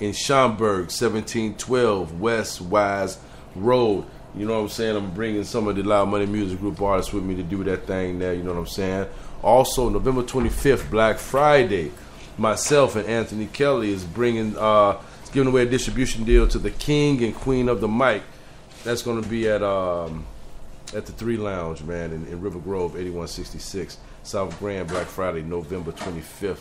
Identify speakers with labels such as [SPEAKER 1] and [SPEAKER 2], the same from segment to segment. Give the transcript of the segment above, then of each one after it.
[SPEAKER 1] in Schaumburg, 1712 West Wise Road. You know what I'm saying? I'm bringing some of the Loud Money Music Group artists with me to do that thing there. You know what I'm saying? Also, November 25th, Black Friday, myself and Anthony Kelly is bringing, uh, giving away a distribution deal to the King and Queen of the Mic. That's going to be at um, at the Three Lounge, man, in, in River Grove, 8166 South Grand, Black Friday, November 25th.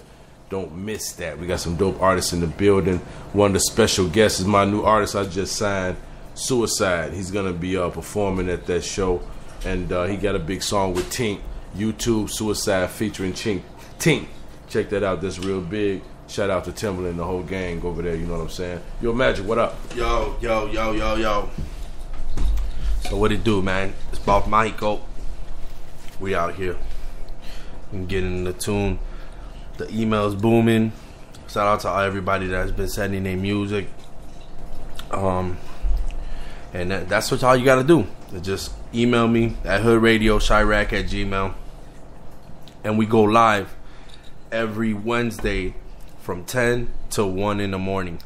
[SPEAKER 1] Don't miss that. We got some dope artists in the building. One of the special guests is my new artist I just signed, Suicide. He's gonna be uh, performing at that show, and uh, he got a big song with Tink. YouTube Suicide featuring Tink. Tink. Check that out. That's real big. Shout out to Timbaland and the whole gang over there. You know what I'm saying? Yo, Magic, what up?
[SPEAKER 2] Yo, yo, yo, yo, yo. So what it do, man? It's Bob Michael. We out here. And getting the tune. The emails booming. Shout out to everybody that's been sending their music. Um, and that, that's what all you gotta do. Just email me at hoodradio chiraq at gmail. And we go live every Wednesday from 10 to 1 in the morning.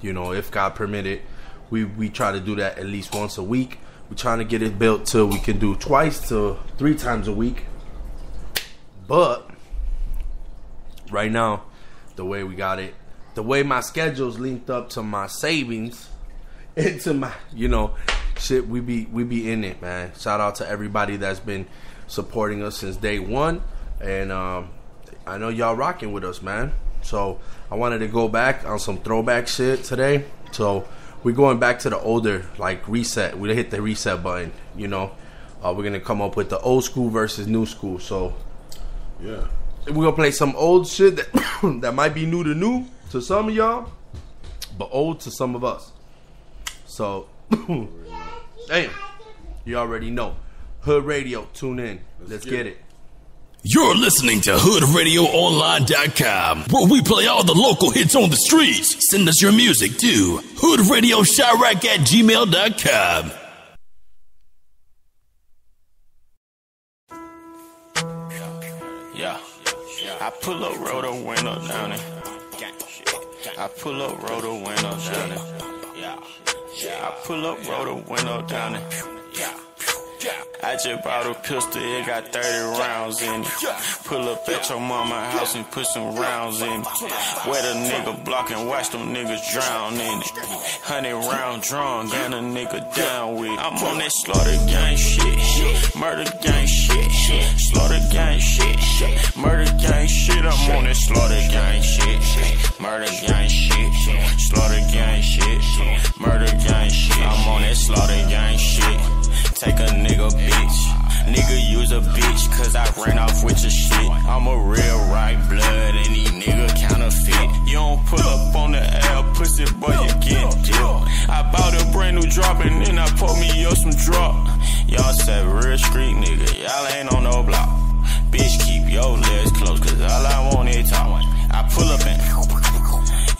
[SPEAKER 2] You know, if God permitted, we, we try to do that at least once a week. We're trying to get it built till we can do twice to three times a week. But right now, the way we got it, the way my schedule's linked up to my savings, into my, you know, shit, we be we be in it, man. Shout out to everybody that's been supporting us since day one, and um, I know y'all rocking with us, man. So I wanted to go back on some throwback shit today. So we're going back to the older, like reset. We hit the reset button, you know. Uh, we're gonna come up with the old school versus new school. So
[SPEAKER 1] Yeah.
[SPEAKER 2] We're gonna play some old shit that that might be new to new to some of y'all, but old to some of us. So, damn, you already know. Hood Radio, tune in. Let's,
[SPEAKER 1] get
[SPEAKER 2] get
[SPEAKER 1] it.
[SPEAKER 2] it.
[SPEAKER 3] You're listening to HoodRadioOnline.com, where we play all the local hits on the streets. Send us your music to HoodRadioChiraq at gmail.com.
[SPEAKER 4] Yeah. I pull up, roll the window down it. I pull up, roll the window down it. I pull up, roll the window down it. I just bought a pistol, it got 30 rounds in it. Pull up at your mama house and put some rounds in it. Wet a nigga block and watch them niggas drown in it. Hundred round drum, gun a nigga down with. I'm on that slaughter gang shit, murder gang shit, slaughter gang shit, murder gang shit. I'm on that slaughter gang shit, murder gang shit, slaughter gang shit, murder gang shit. I'm on that slaughter gang shit. Take a nigga bitch. Nigga use a bitch, cause I ran off with your shit. I'm a real right blood, and these nigga counterfeit. You don't pull up on the L, pussy boy, you get dipped. I bought a brand new drop, and then I put me up some drop. Y'all said real street nigga, y'all ain't on no block. Bitch, keep your legs closed, cause all I want is talk. I pull up and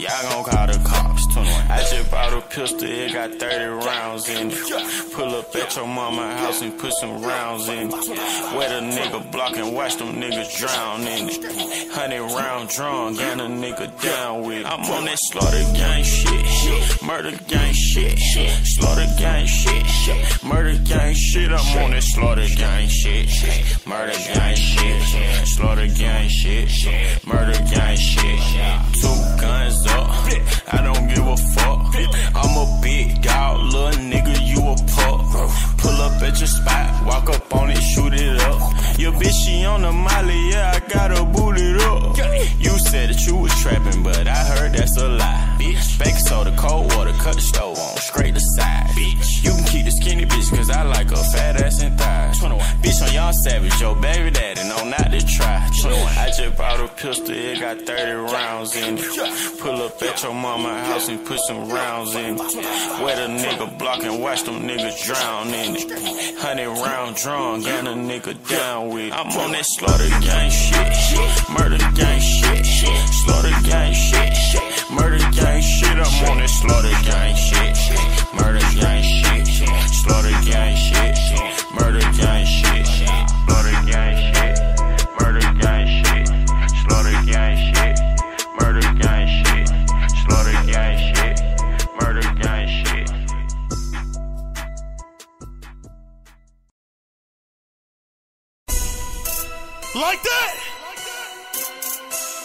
[SPEAKER 4] Y'all gon' call the cops. 21. I just bought a pistol, it got 30 rounds in it. Pull up at your mama house and put some rounds in it. Wet a nigga block and watch them niggas drown in it. Hundred round drum, gun a nigga down with it. I'm on that slaughter gang shit. Murder gang shit. Slaughter gang shit. Murder gang shit. I'm on this slaughter gang shit. Murder gang shit. Slaughter gang shit. Murder gang shit. Two guns up. I don't give a fuck. I'm a big dog, little nigga, you a pup. Pull up at your spot, walk up on it, shoot it up. Your bitch, she on the molly, yeah, I gotta boot it up. You said that you was trapping, but I baking soda, cold water, cut the stove on, straight the side. Bitch, you can keep the skinny bitch, cause I like a fat ass and thighs. 21. Bitch, on y'all savage, yo baby daddy, no, not to try. 21. I just bought a pistol, it got 30 rounds in it. Pull up at your mama house and put some rounds in it. Wet a nigga block and watch them niggas drown in it. Hundred round drum, gun a nigga down with. it. I'm on that slaughter gang shit, murder gang shit,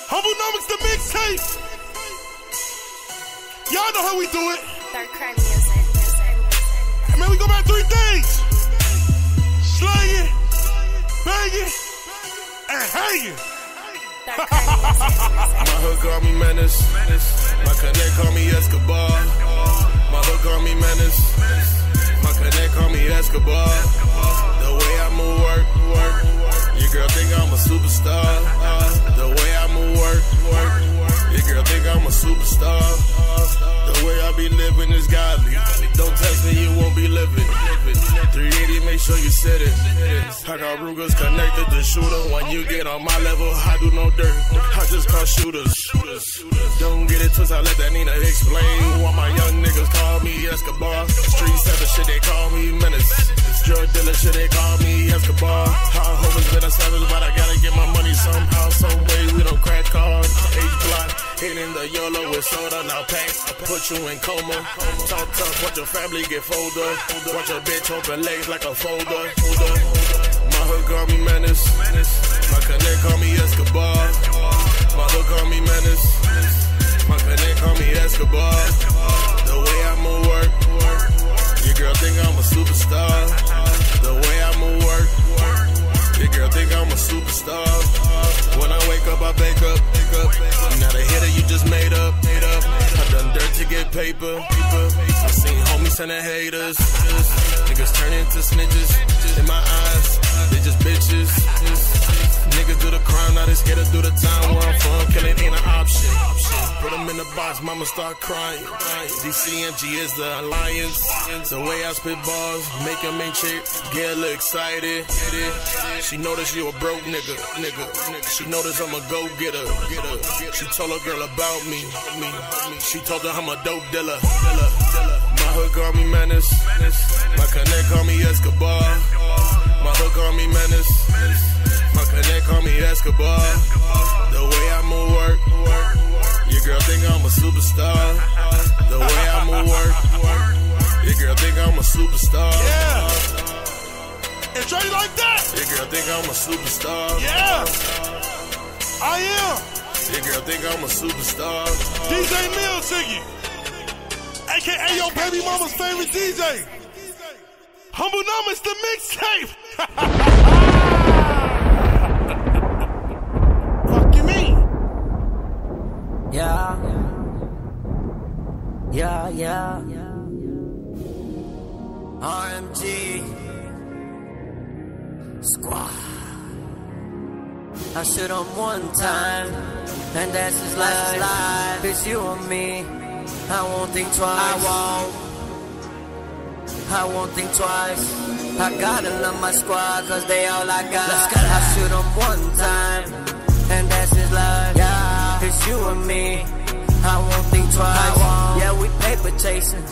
[SPEAKER 5] Humble Numbers, the mixtape. Y'all know how we do it.
[SPEAKER 6] Third crime music.
[SPEAKER 5] And man, we go back three things. Slanging, banging, and hanging.
[SPEAKER 6] Third crime music.
[SPEAKER 7] My hood call me Menace. My connect call me Escobar. My hood call me Menace. My connect call me Escobar. The way I move work, work. Got Rugers connected to shooter. When you get on my level, I do no dirt. I just call shooters. Don't get it twisted, I let that Nina explain. Why my young niggas call me Escobar. Street seven shit, they call me Menace. Drug dealer shit, they call me Escobar. I hope it's been a savage, but I gotta get my money somehow, some way. We don't crack cars. H block, hitting the YOLO with soda, now packs. Put you in coma. Talk tough, watch your family get folded. Watch your bitch open legs like a folder. My call me Menace. My connect call me Escobar. My hood call me Menace. My connect call me Escobar. The way I move work. Your girl think I'm a superstar. Homies sending haters. Niggas turn into snitches. In my eyes, they just bitches. Niggas do the crime, now they scared to do the time. Where I'm from, killing ain't an option. Put them in the box, mama start crying. DCMG is the alliance. The way I spit bars, make your main chick get a little excited. She notice you a broke nigga, nigga. She notice I'm a go getter. She told her girl about me, me. She told her I'm a dope dealer, dealer, dealer. My hood call me Menace. My connect call me Escobar. My hood call me Menace. My connect call me Escobar. The way I move work. Your girl think I'm a superstar. The way I move work. Your girl think I'm a superstar.
[SPEAKER 5] Yeah. And Dre like that.
[SPEAKER 7] Your girl think I'm a superstar.
[SPEAKER 5] Yeah. I am.
[SPEAKER 7] Your girl think I'm a superstar.
[SPEAKER 5] DJ Mill Ziggy. AKA your baby mama's favorite DJ. Humble Numbers, the mixtape. Fuck you mean?
[SPEAKER 8] Yeah. Yeah, yeah. RMG. Squad. I shoot 'em one time, and that's his last life. It's you and me. I won't think twice. I won't. I won't think twice. I gotta love my squad, cause they all I got. I shoot 'em one time, and that's his life. Yeah, it's you and me. I won't think twice. Yeah, we paper chasing.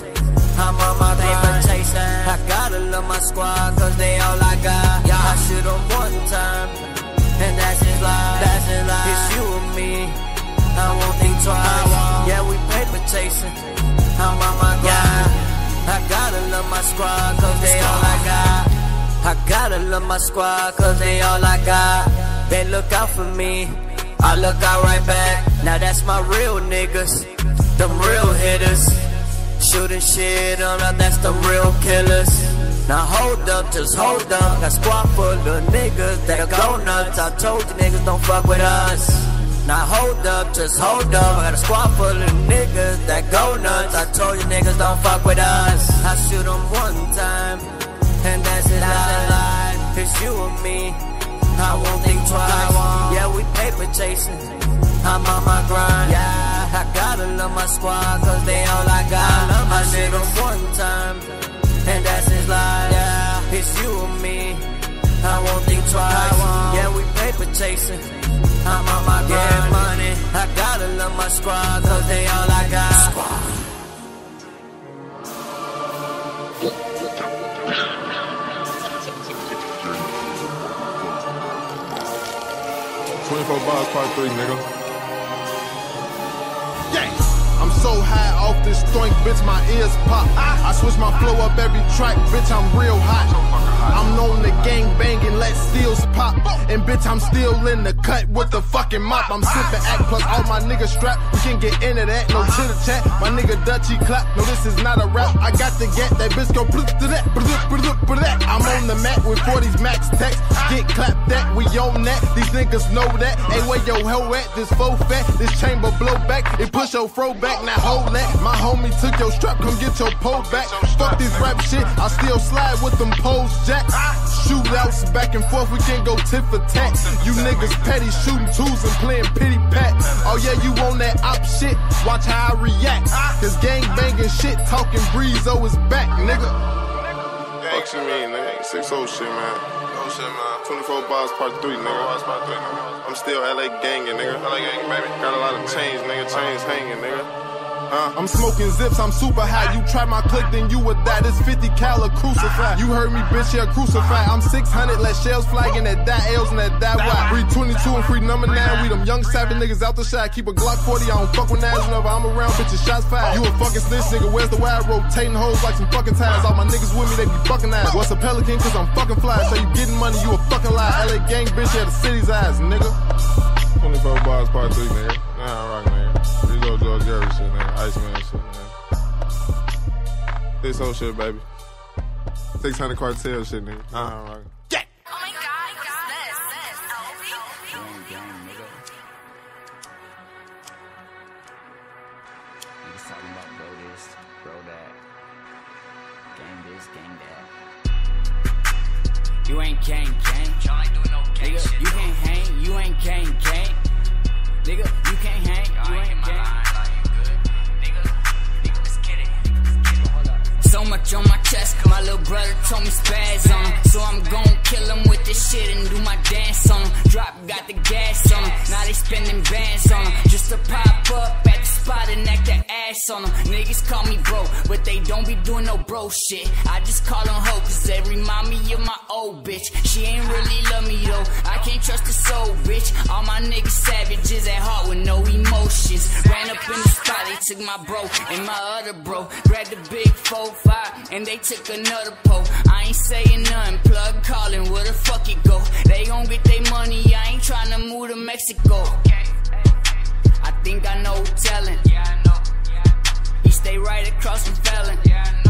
[SPEAKER 8] I'm on my paper chasing. I gotta love my squad, cause they all I got. Yeah, I shoot 'em one time, and that's his life. That's his life. It's you and me. I won't think twice. Yeah, we paper chasing. I'm on my grind. I gotta love my squad, cause they all I got. I gotta love my squad, cause they all I got. They look out for me. I look out right back. Now that's my real niggas. Them real hitters. Shooting shit on that's them real killers. Now hold up, just hold up. Got squad full of niggas that'll go nuts. I told you niggas don't fuck with us. Now hold up, just hold up. I got a squad full of niggas that go nuts. I told you niggas don't fuck with us. I shoot 'em one time, and that's it. life. It's you and me. I won't think twice. Yeah, we paper chasing. I'm on my grind. Yeah, I gotta love my squad, cause they all I got. I love my niggas one time, and that's his life. Yeah, it's you and me. I won't think twice. Yeah, we paper chasing. I'm on my grind. money. I gotta love my squad, cause they all I got. Squad.
[SPEAKER 9] 24 bars, part three, nigga.
[SPEAKER 5] Yeah. I'm so high off
[SPEAKER 9] this stoink, bitch, my ears pop. I switch my flow up every track, bitch, I'm real hot. I'm known to gang banging, let steels pop. And bitch, I'm still in the cut with the fucking mop. I'm sipping act plus all my niggas strapped. We can get into that, no chitter chat. My nigga Dutchy clap. No, this is not a rap. I got to get that bitch go bloop, 40s max text. Get clapped that, we own that. These niggas know that. Hey, where your hoe at? This faux fat, this chamber blow back. It push your fro back, now hold that. My homie took your strap, come get your pole back. Fuck this rap shit, I still slide with them poles jacks. Shootouts back and forth, we can't go tit for tat. You niggas petty, shooting twos and playing pity pat. Oh yeah, you on that op shit? Watch how I react. Cause gang banging shit, talking breezo is back, nigga.
[SPEAKER 10] Fuck you mean, nigga? 6 0 shit, man. Oh shit, man. 24 bars part 3, nigga. Bars part 3, nigga. I'm still LA gangin', nigga. LA gangin', baby. Got a lot of chains, nigga. Chains hanging, nigga. Uh-huh.
[SPEAKER 9] I'm smoking zips, I'm super high. You try my click, then you would die. This 50 cal crucified. You heard me, bitch, yeah, crucified. I'm 600, let shells flagging that die L's and that die Y. Free 22 and free number 9. We them young savage niggas out the shot. Keep a Glock 40, I don't fuck with nines whenever I'm around, bitches shots fired. You a fucking snitch, nigga. Where's the wire? Rotating hoes like some fucking tires. All my niggas with me, they be fucking eyes. What's a pelican? Cause I'm fucking fly. So you getting money, you a fucking lie. LA gang, bitch, yeah, the city's eyes, nigga.
[SPEAKER 10] 24 bars part 3, nigga. Nah, rock, nigga. Rizzo, George Gary shit, nigga. Iceman shit, nigga. This whole shit, baby. 600 cartel shit, nigga. Nah, rock.
[SPEAKER 11] Niggas talking about bro this, bro. Gang this, gang that. You ain't gang gang. Y'all ain't doing no gang Nigga, you can't hang, you ain't gang gang. Nigga, you can't hang, you ain't gang. My little brother told me spaz on. So I'm gon' kill him with this shit and do my dance on. Drop, got the gas on. Now they spending bands on. Just to on them. Niggas call me bro, but they don't be doing no bro shit. I just call them hoe, cause they remind me of my old bitch. She ain't really love me though. I can't trust a soul, rich. All my niggas savages at heart with no emotions. Ran up in the spot, they took my bro and my other bro. Grabbed the big 4-5 and they took another pole. I ain't saying nothing, plug calling, where the fuck it go? They gon' get their money, I ain't tryna move to Mexico. I think I know telling. He stay right across from felon.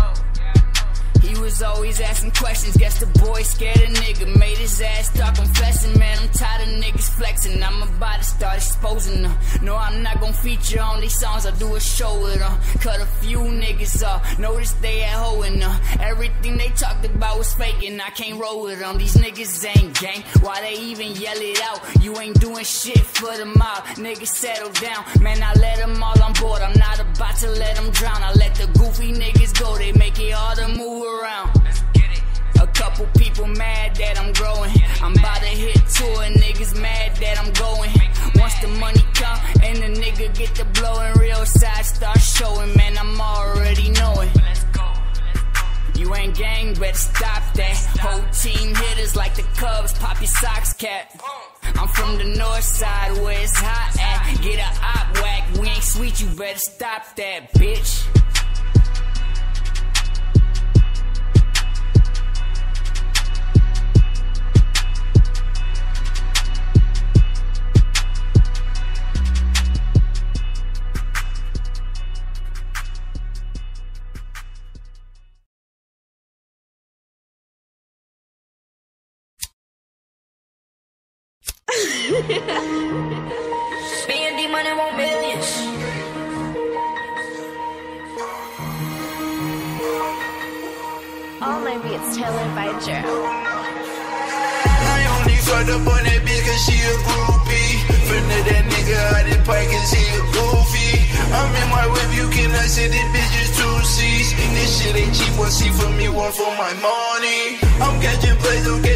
[SPEAKER 11] He was always asking questions. Guess the boy scared a nigga. Made his ass start confessing. Man, I'm tired of niggas flexing. I'm about to start exposing them. No, I'm not gonna feature on these songs. I'll do a show with them. Cut a few niggas off. Notice they at hoeing them. Everything they talked about was fake and I can't roll with them. These niggas ain't gang. Why they even yell it out? You ain't doing shit for the mob. Niggas settle down. Man, I let them all on board. I'm not about to let them drown. I let the goofy niggas go. They make it hard to move. A couple people mad that I'm growing. I'm about to hit tour, niggas mad that I'm going. Once the money come and the nigga get the blowing, real side start showing. Man, I'm already knowing. You ain't gang, better stop that. Whole team hitters like the Cubs, pop your socks cap. I'm from the north side where it's hot at. Get a op whack, we ain't sweet, you better stop that, bitch.
[SPEAKER 12] B&D money want millions.
[SPEAKER 6] Oh, All my beats tailored by Joe.
[SPEAKER 13] I only fucked up on that bitch cause she a groupie. Finna that nigga out the park cause he a goofy. I'm in my whip, you cannot see the bitches two seats. This shit ain't cheap, one seat for me, one for my money. I'm catching plays, okay,